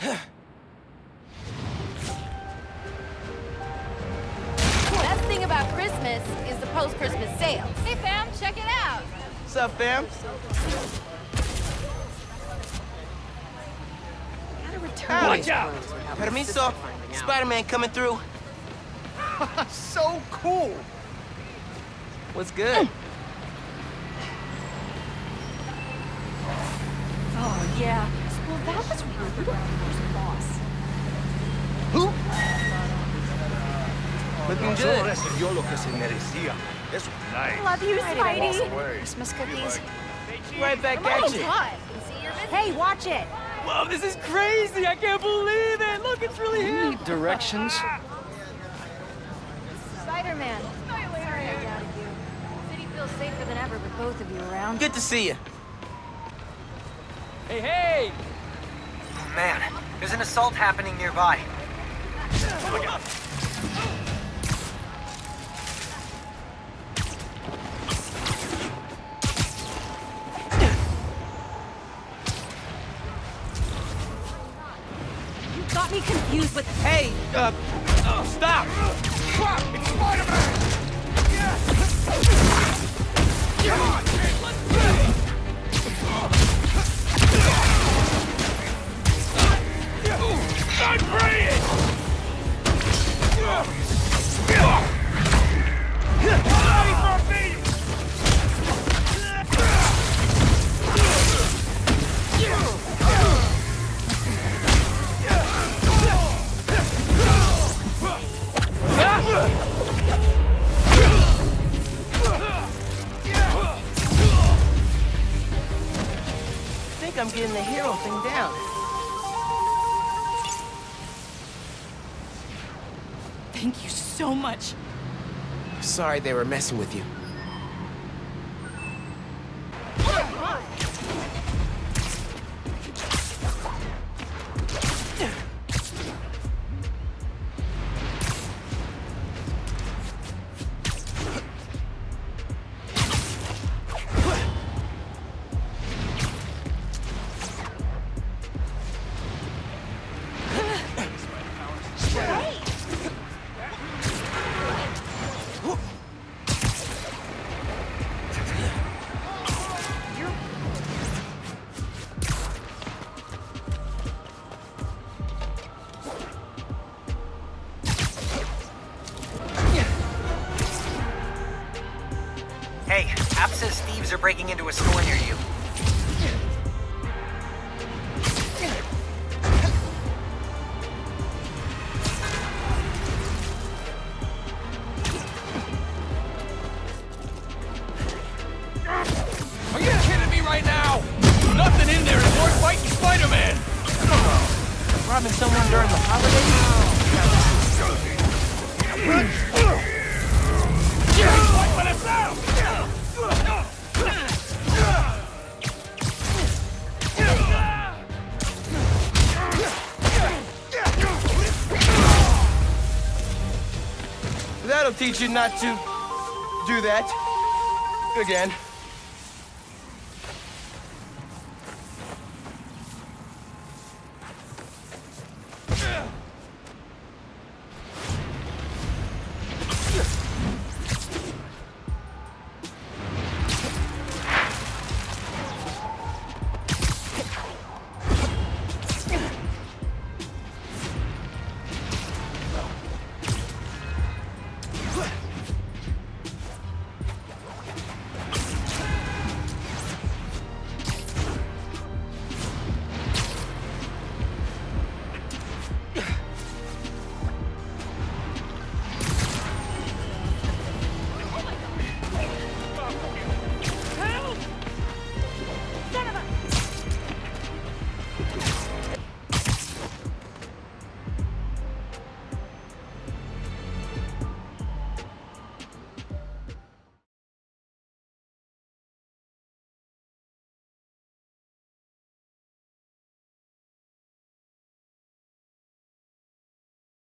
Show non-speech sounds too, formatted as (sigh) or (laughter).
Best thing about Christmas is the post-Christmas sales. Hey fam, check it out. What's up, fam? Watch out! Permiso. Spider-Man coming through. (laughs) so cool! What's good? Mm. Oh yeah. Well, that was weird. Who the f- was boss? Looking Solo good. recibió lo que se merecía. Eso es nice. Love you, Spidey. Christmas cookies. Right back at you. Hey, watch it. Whoa, this is crazy! I can't believe it! Look, it's really him! Need directions? Spider-Man. Sorry I doubted you. City feels safer than ever with both of you around. Good to see you. Hey, hey! Man, there's an assault happening nearby. You got me confused with Hey, uh, getting the hero thing down. Thank you so much. Sorry they were messing with you. App says thieves are breaking into a store near you. Are you kidding me right now? Nothing in there is worth fighting Spider-Man! Robbing someone during the holidays? That'll teach you not to do that. Again.